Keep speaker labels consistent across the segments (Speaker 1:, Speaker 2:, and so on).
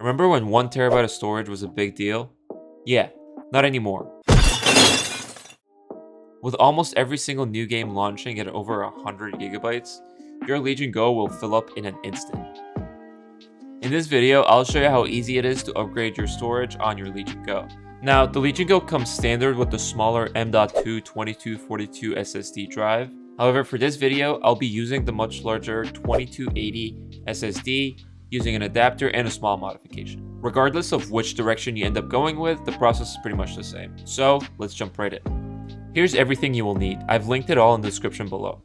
Speaker 1: Remember when 1 terabyte of storage was a big deal? Yeah, not anymore. With almost every single new game launching at over 100 gigabytes, your Legion Go will fill up in an instant. In this video, I'll show you how easy it is to upgrade your storage on your Legion Go. Now, the Legion Go comes standard with the smaller M.2 2242 SSD drive. However, for this video, I'll be using the much larger 2280 SSD using an adapter and a small modification. Regardless of which direction you end up going with, the process is pretty much the same. So, let's jump right in. Here's everything you will need. I've linked it all in the description below.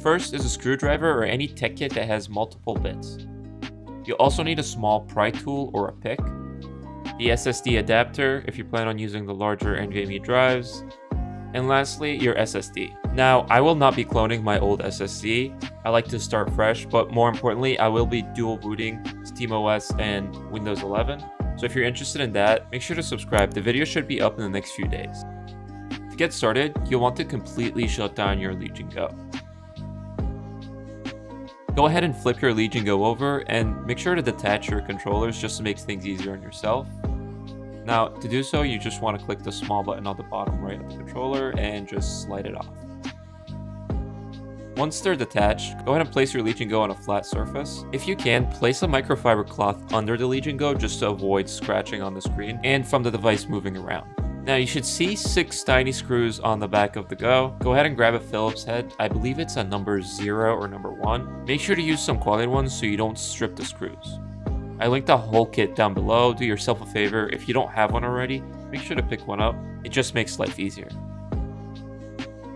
Speaker 1: First is a screwdriver or any tech kit that has multiple bits. You'll also need a small pry tool or a pick, the SSD adapter if you plan on using the larger NVMe drives, and lastly, your SSD. Now, I will not be cloning my old SSD. I like to start fresh, but more importantly, I will be dual booting SteamOS and Windows 11. So if you're interested in that, make sure to subscribe. The video should be up in the next few days. To get started, you'll want to completely shut down your Legion Go. Go ahead and flip your Legion Go over and make sure to detach your controllers just to make things easier on yourself. Now, to do so, you just want to click the small button on the bottom right of the controller and just slide it off. Once they're detached, go ahead and place your Legion Go on a flat surface. If you can, place a microfiber cloth under the Legion Go just to avoid scratching on the screen and from the device moving around. Now you should see six tiny screws on the back of the Go. Go ahead and grab a Phillips head. I believe it's a number zero or number one. Make sure to use some quality ones so you don't strip the screws. I linked the whole kit down below. Do yourself a favor. If you don't have one already, make sure to pick one up. It just makes life easier.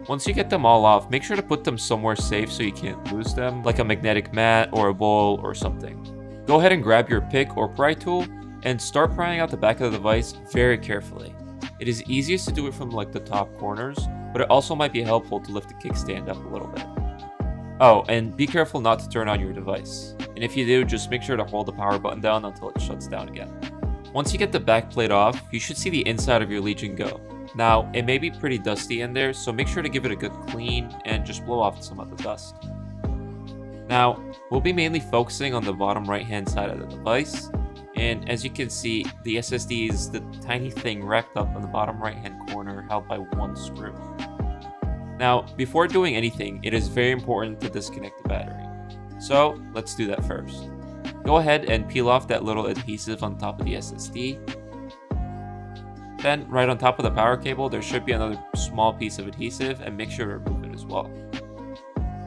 Speaker 1: Once you get them all off, make sure to put them somewhere safe so you can't lose them, like a magnetic mat or a bowl or something. Go ahead and grab your pick or pry tool and start prying out the back of the device very carefully. It is easiest to do it from like the top corners, but it also might be helpful to lift the kickstand up a little bit. Oh, and be careful not to turn on your device. And if you do, just make sure to hold the power button down until it shuts down again. Once you get the back plate off, you should see the inside of your Legion Go. Now, it may be pretty dusty in there, so make sure to give it a good clean and just blow off some of the dust. Now, we'll be mainly focusing on the bottom right hand side of the device, and as you can see, the SSD is the tiny thing wrapped up in the bottom right hand corner held by one screw. Now, before doing anything, it is very important to disconnect the battery. So, let's do that first. Go ahead and peel off that little adhesive on top of the SSD. Then, right on top of the power cable, there should be another small piece of adhesive and make sure to remove it as well.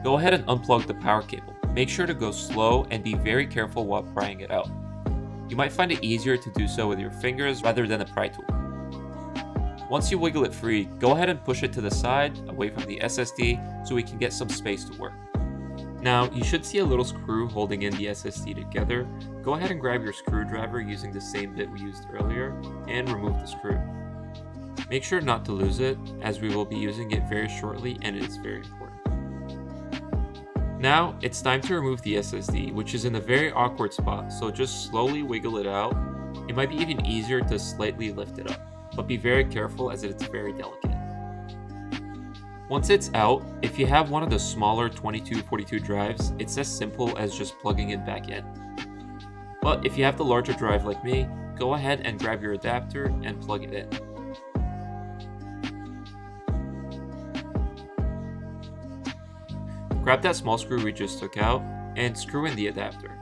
Speaker 1: Go ahead and unplug the power cable. Make sure to go slow and be very careful while prying it out. You might find it easier to do so with your fingers rather than a pry tool. Once you wiggle it free, go ahead and push it to the side, away from the SSD, so we can get some space to work. Now, you should see a little screw holding in the SSD together. Go ahead and grab your screwdriver using the same bit we used earlier, and remove the screw. Make sure not to lose it, as we will be using it very shortly and it is very important. Now, it's time to remove the SSD, which is in a very awkward spot, so just slowly wiggle it out. It might be even easier to slightly lift it up, but be very careful as it's very delicate. Once it's out, if you have one of the smaller 2242 drives, it's as simple as just plugging it back in. But if you have the larger drive like me, go ahead and grab your adapter and plug it in. Grab that small screw we just took out and screw in the adapter.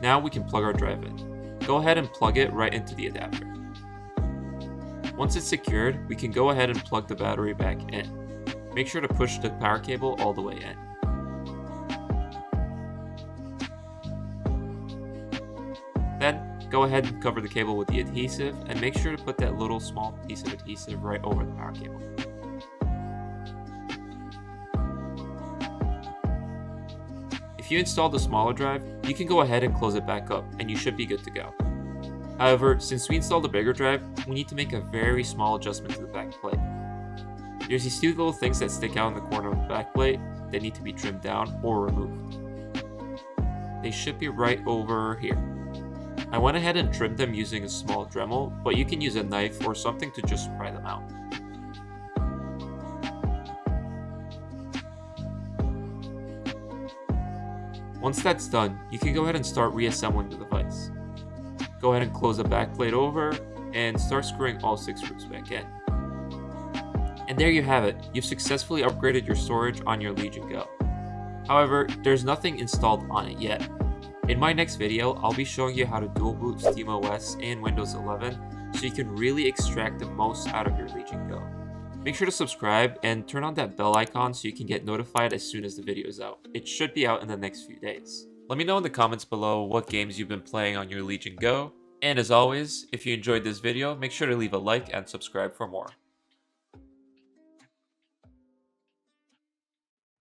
Speaker 1: Now we can plug our drive in. Go ahead and plug it right into the adapter. Once it's secured, we can go ahead and plug the battery back in. Make sure to push the power cable all the way in. Then, go ahead and cover the cable with the adhesive and make sure to put that little small piece of adhesive right over the power cable. If you install the smaller drive, you can go ahead and close it back up and you should be good to go. However, since we installed a bigger drive, we need to make a very small adjustment to the back plate. There's these two little things that stick out in the corner of the back plate that need to be trimmed down or removed. They should be right over here. I went ahead and trimmed them using a small Dremel, but you can use a knife or something to just pry them out. Once that's done, you can go ahead and start reassembling the device. Go ahead and close the backplate over and start screwing all six screws back in. And there you have it, you've successfully upgraded your storage on your Legion Go. However, there's nothing installed on it yet. In my next video, I'll be showing you how to dual boot SteamOS and Windows 11 so you can really extract the most out of your Legion Go. Make sure to subscribe and turn on that bell icon so you can get notified as soon as the video is out. It should be out in the next few days. Let me know in the comments below what games you've been playing on your Legion Go. And as always, if you enjoyed this video, make sure to leave a like and subscribe for more.